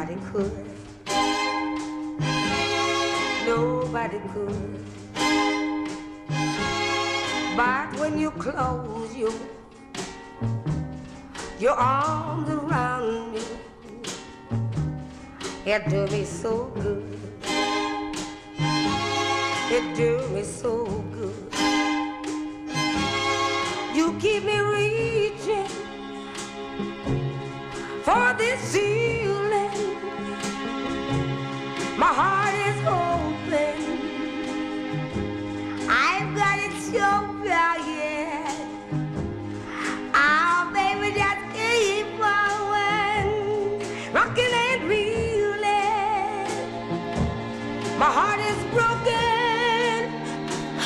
Nobody could. Nobody could. But when you close your your arms around me, it do me so good. It do me so good. You keep me reaching for this ceiling. I've got it so yeah. Oh, baby, just keep on rocking and reeling. My heart is broken.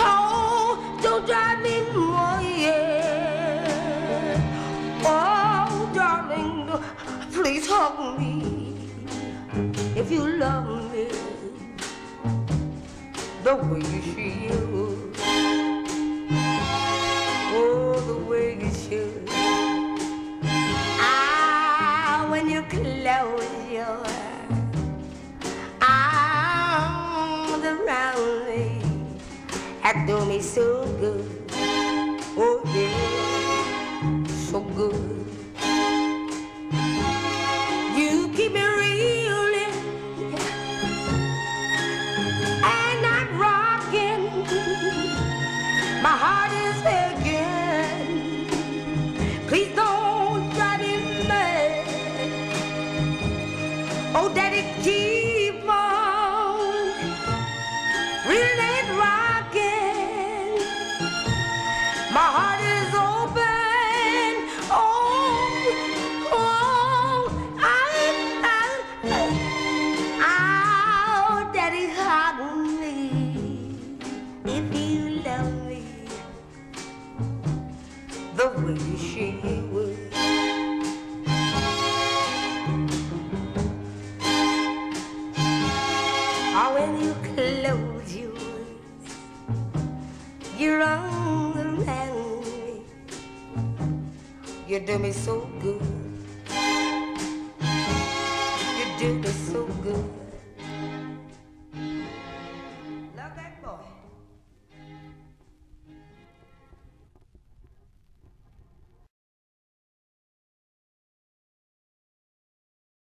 Oh, don't drive me more, yeah. Oh, darling, please hug me the way you should. Oh, the way you should. Ah, when you close your arms around me, that do me so good. Oh yeah, so good. Oh, daddy, keep on really rocking. My heart is open. Oh, oh, I, I, oh, daddy, hug me if you love me the way she would. You're on the man. You do me so good.